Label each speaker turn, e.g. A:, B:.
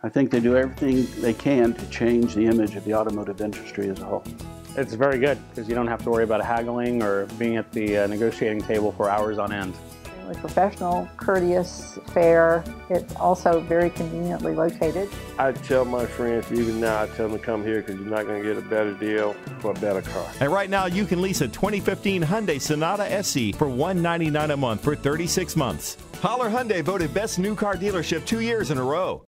A: I think they do everything they can to change the image of the automotive industry as a whole.
B: It's very good because you don't have to worry about haggling or being at the uh, negotiating table for hours on end.
C: Extremely professional, courteous, fair. It's also very conveniently located.
D: I tell my friends, even now, I tell them to come here because you're not going to get a better deal for a better car.
E: And right now, you can lease a 2015 Hyundai Sonata SE for $199 a month for 36 months. Holler Hyundai voted best new car dealership two years in a row.